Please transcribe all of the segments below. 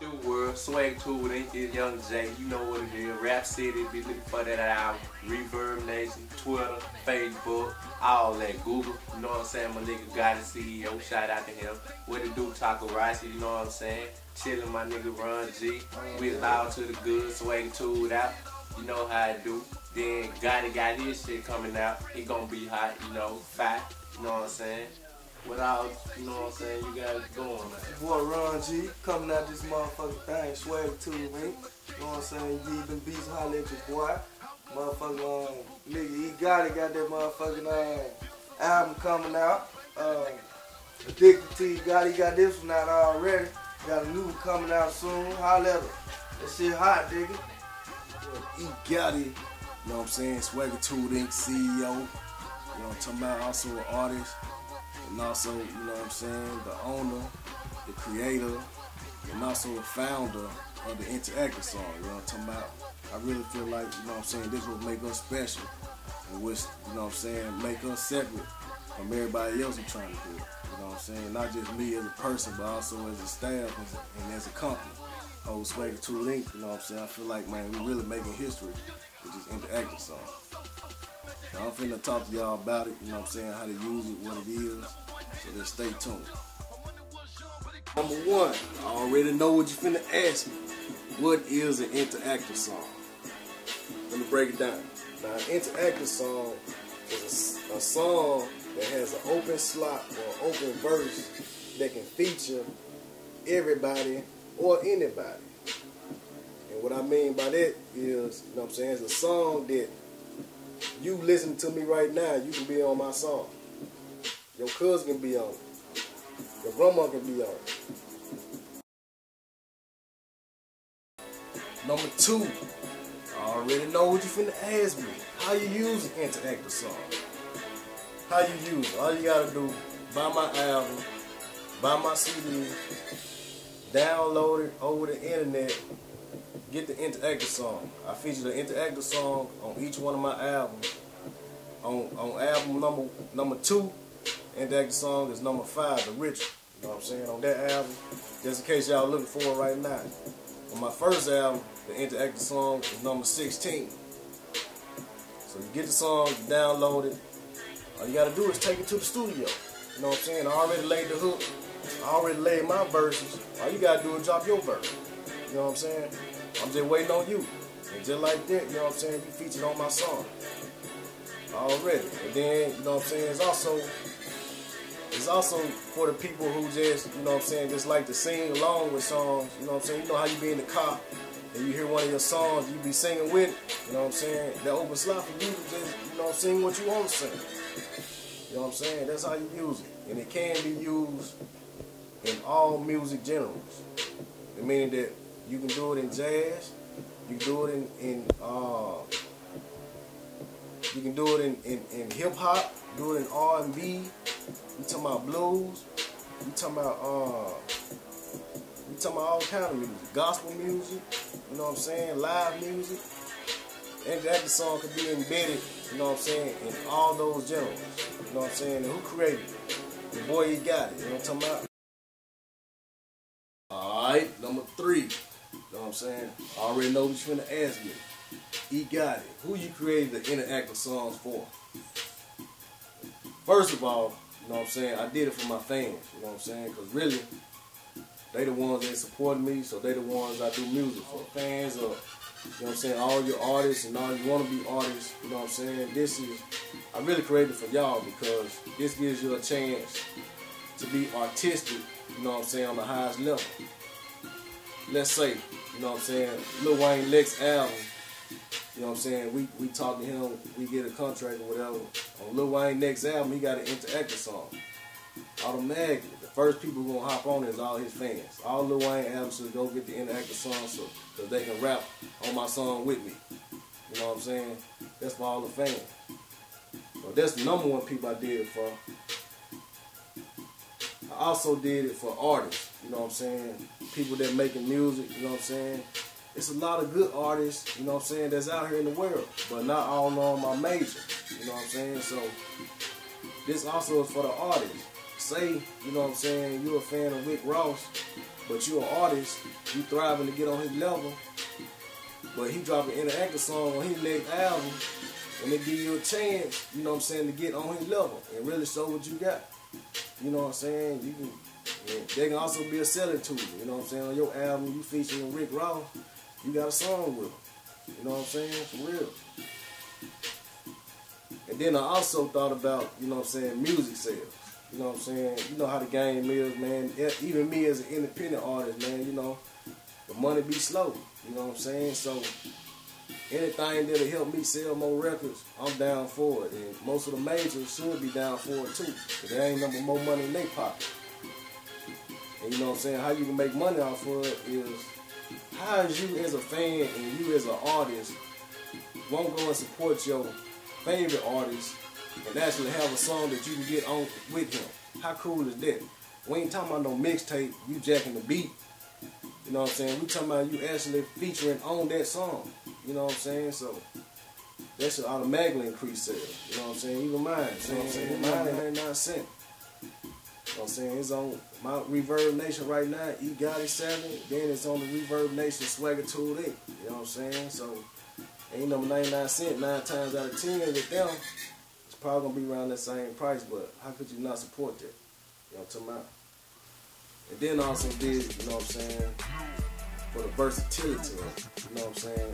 New World, Swag Tool, did Young Jay, you know what it is. Rap City, be looking for that album. Reverb Nation, Twitter, Facebook, all that. Google, you know what I'm saying? My nigga got a CEO, shout out to him. What it do, Taco Rice, you know what I'm saying? Chillin' my nigga Run G. We loud to the good, Swag Tool out. You know how I do. Then Gotti got his shit coming out. It gonna be hot, you know, fat, you know what I'm saying? Without, you know what I'm saying, you got it going, man. Boy Ron G coming out this motherfucking thing, swag to me. You know what I'm saying? You need them beats holler at your boy. Motherfucking um, nigga, he got it, got that motherfucking uh, album coming out. Um, Addicted to you got he got this one out already. Got a new one coming out soon. Holla at him. That shit hot, nigga. got it, you know what I'm saying? Swagger Tool Inc. CEO. You know what I'm talking about? Also an artist. And also, you know what I'm saying? The owner, the creator, and also the founder of the Interactive song. You know what I'm talking about? I really feel like, you know what I'm saying? This will make us special. And which, you know what I'm saying? Make us separate from everybody else who trying to do. You know what I'm saying? Not just me as a person, but also as a staff and as a, company. Whole Swagger Tool Inc. You know what I'm saying? I feel like, man, we really making history with this interactive song. Now, I'm finna talk to y'all about it, you know what I'm saying, how to use it, what it is. So just stay tuned. Number one, I already know what you're finna ask me. What is an interactive song? Let me break it down. Now, an interactive song is a, a song that has an open slot or an open verse that can feature everybody or anybody. And what I mean by that is, you know what I'm saying, it's a song that you listen to me right now, you can be on my song. Your cousin can be on it. Your grandma can be on it. Number two, I already know what you finna ask me. How you use interactive song. How you use it. All you gotta do, buy my album, buy my CD, download it over the internet, get the interactive song. I feature the interactive song on each one of my albums. On on album number number two, interactive song is number five, the ritual. You know what I'm saying? On that album, just in case y'all looking for it right now. On my first album, the interactive song is number 16. So you get the song, you download it. All you gotta do is take it to the studio. You know what I'm saying? I already laid the hook. I already laid my verses. All you gotta do is drop your verse. You know what I'm saying? I'm just waiting on you. And just like that, you know what I'm saying, you featured on my song. Already. And then, you know what I'm saying, it's also it's also for the people who just, you know what I'm saying, just like to sing along with songs. You know what I'm saying? You know how you be in the car and you hear one of your songs, you be singing with it. You know what I'm saying? That open slot for you to just, you know, sing what you want to sing. You know what I'm saying? That's how you use it. And it can be used in all music genres. Meaning that you can do it in jazz, you can do it in, in uh, you can do it in, in, in hip hop, do it R and B, you talking about blues, you talking about uh you talking about all kind of music. Gospel music, you know what I'm saying, live music. And that song could be embedded, you know what I'm saying, in all those genres. You know what I'm saying? And who created it? The boy he got it, you know what I'm talking about? Alright, number three. You know what I'm saying? I already know what you're finna ask me. He got it. Who you created the interactive songs for? First of all, you know what I'm saying, I did it for my fans, you know what I'm saying? Because really, they the ones that support me, so they the ones I do music for. Fans of, you know what I'm saying, all your artists and all you want to be artists, you know what I'm saying? This is, I really created for y'all because this gives you a chance to be artistic, you know what I'm saying, on the highest level. Let's say, you know what I'm saying, Lil Wayne Lex album, you know what I'm saying, we, we talk to him, we get a contract or whatever. On Lil Wayne next album, he got an interactive song. Automatically, the first people gonna hop on is all his fans. All Lil Wayne albums should go get the interactive song so cause they can rap on my song with me. You know what I'm saying? That's for all the fans. So that's the number one people I did it for. I also did it for artists, you know what I'm saying? People that making music, you know what I'm saying? It's a lot of good artists, you know what I'm saying, that's out here in the world, but not all on my major, you know what I'm saying? So this also is for the artists. Say, you know what I'm saying, you're a fan of Rick Ross, but you're an artist, you thriving to get on his level, but he drop an interactive song on his next album, and they give you a chance, you know what I'm saying, to get on his level and really show what you got. You know what I'm saying? You can they can also be a selling tool. You know what I'm saying? On your album, you featuring Rick Ross, you got a song with him. You know what I'm saying? For real. And then I also thought about, you know what I'm saying, music sales. You know what I'm saying? You know how the game is, man. Even me as an independent artist, man, you know, the money be slow. You know what I'm saying? So anything that'll help me sell more records, I'm down for it. And most of the majors should be down for it too. Cause there ain't number more money in their pocket. And you know what I'm saying? How you can make money off of it is how is you as a fan and you as an artist won't go and support your favorite artist and actually have a song that you can get on with him. How cool is that? We ain't talking about no mixtape, you jacking the beat. You know what I'm saying? We talking about you actually featuring on that song. You know what I'm saying? So that should automatically increase sales. You know what I'm saying? Even mine. You know what I'm saying? Mine ain't 99 cent. You I'm saying? It's on my Reverb Nation right now, E got it seven. Then it's on the Reverb Nation Swagger Tool 8. You know what I'm saying? So ain't number 99 cent nine times out of ten with them It's probably gonna be around that same price, but how could you not support that? You know what I'm talking about? And then also did, you know what I'm saying, for the versatility you know what I'm saying?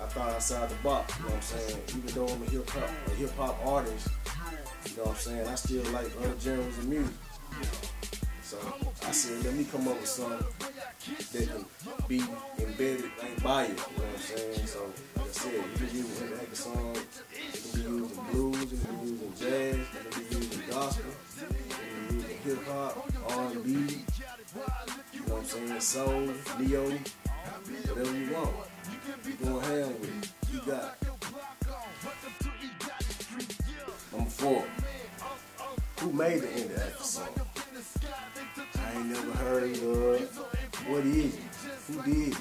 I thought outside the box, you know what I'm saying? Even though I'm a hip hop a hip hop artist, you know what I'm saying, I still like other genres of music. So I said, let me come up with something that can be embedded by it, you know what I'm saying? So like I said, you can use it like a song, it can be used in blues, it can be used in jazz, it can be used in gospel, it can be used in hip hop, R&B, you know what I'm saying, soul, neo, whatever you want. You going ham with it. You got it. Four. Who made the interactive song? I ain't never heard of. What is it? Who did?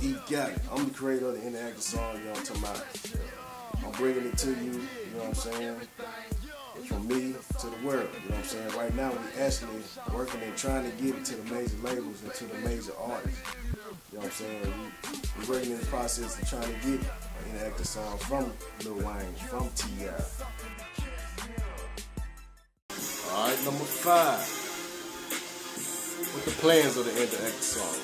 He got it. I'm the creator of the interactive song, you know what I'm talking about. I'm bringing it to you, you know what I'm saying? From me to the world, you know what I'm saying? Right now, we actually working and trying to get it to the major labels and to the major artists. You know what I'm saying? We, we're working in the process of trying to get an interactive song from Lil Wayne, from T.I. All right, number five. What the plans of the interactive song?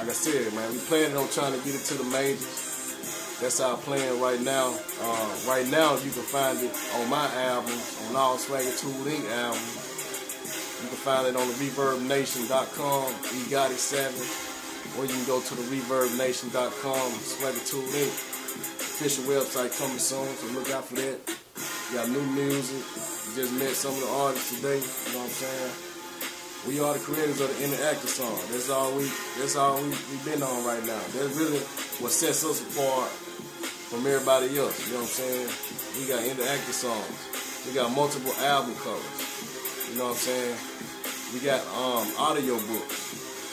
Like I said, man, we planning on trying to get it to the majors. That's our plan right now. Uh, right now, you can find it on my albums, on all Swagger Tool Inc. albums. You can find it on the ReverbNation.com, E-Gotti seven, or you can go to the ReverbNation.com, Swagger Tool Inc. Official website coming soon, so look out for that. Got new music. We just met some of the artists today. You know what I'm saying? We are the creators of the interactive song. That's all we. That's all we we been on right now. That's really what sets us apart from everybody else. You know what I'm saying? We got interactive songs. We got multiple album covers. You know what I'm saying? We got um audio books.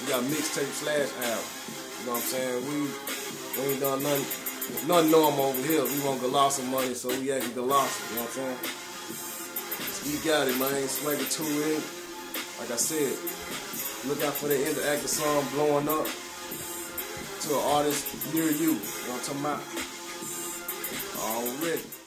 We got mixtape slash album. You know what I'm saying? We we ain't done nothing nothing normal over here. We want Galassa money, so we acting Galassa. You know what I'm saying? We got it, man. Swagger 2 in. Like I said, look out for the interactive song blowing up to an artist near you. You know what I'm talking about? Already.